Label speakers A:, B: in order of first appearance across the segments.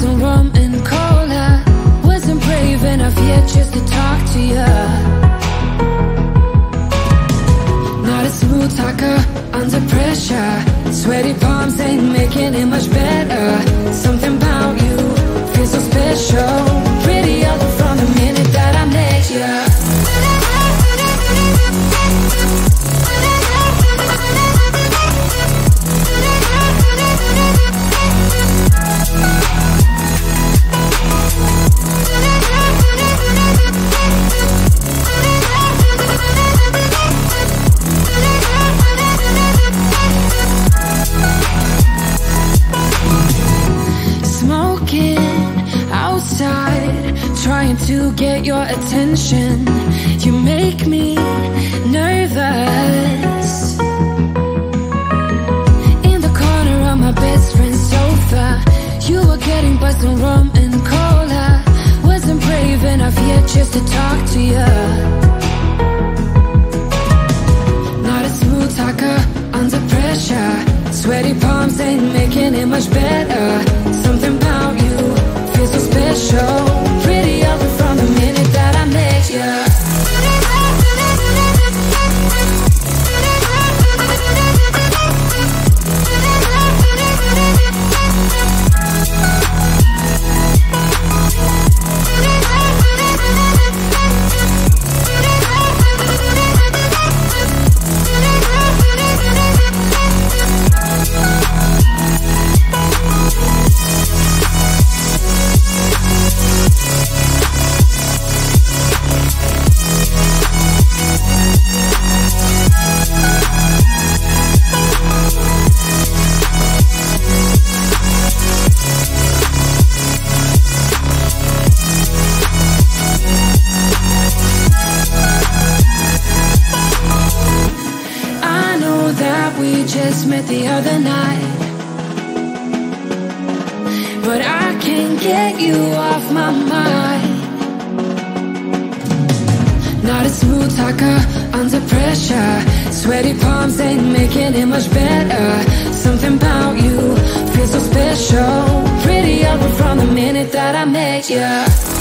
A: some rum and cola. Wasn't brave enough yet just to talk to you. Not a smooth talker under pressure. Sweaty palms ain't making it much better. To talk to you. Not a smooth talker under pressure. Sweaty palms ain't making it much better. Something about you feels so special. Not a smooth talker under pressure. Sweaty palms ain't making it much better. Something about you feels so special. Pretty other from the minute that I met you.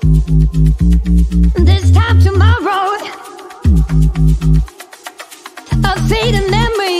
B: This time tomorrow, I'll see the memory.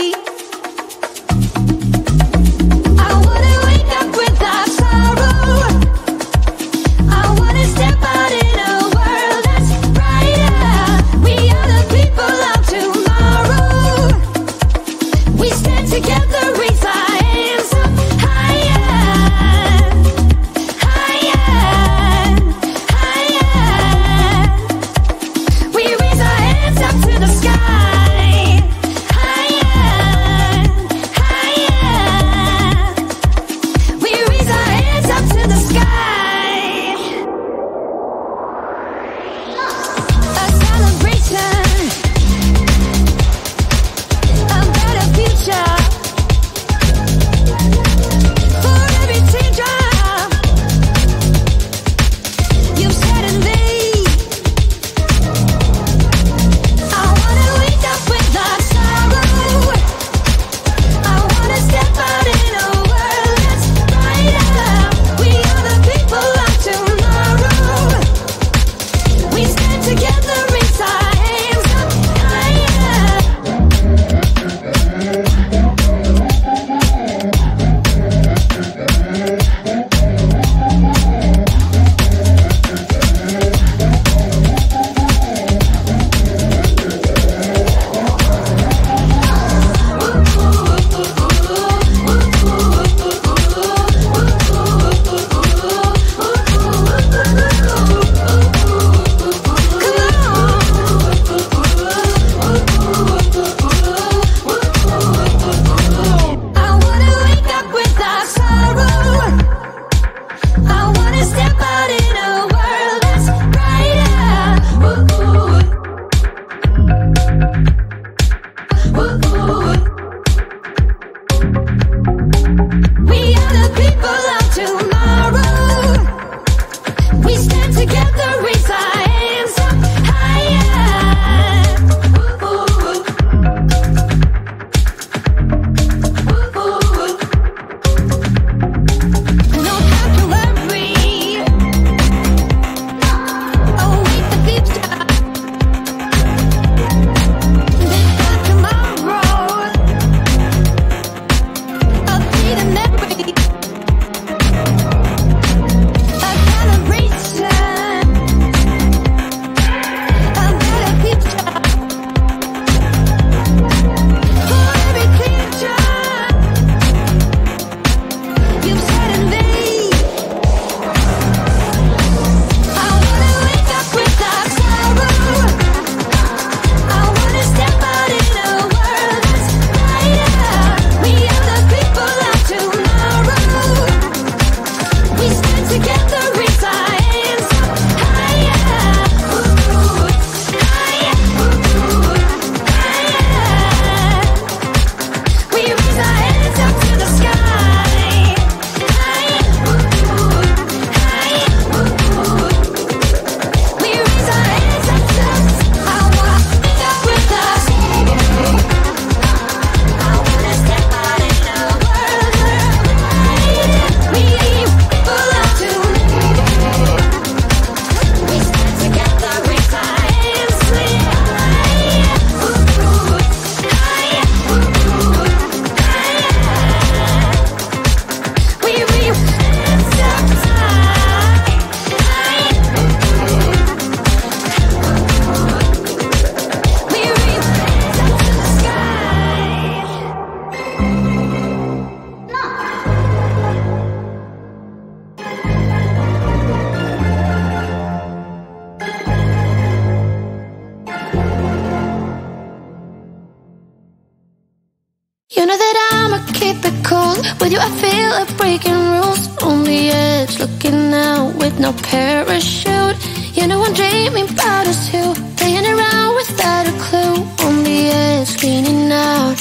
B: You know that I'ma keep it cool. With you I feel like breaking rules. On the edge, looking out with no parachute. You know I'm dreaming about us too Playing around without a clue. On the edge, leaning out.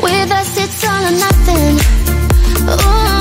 B: With us it's all or nothing. Ooh.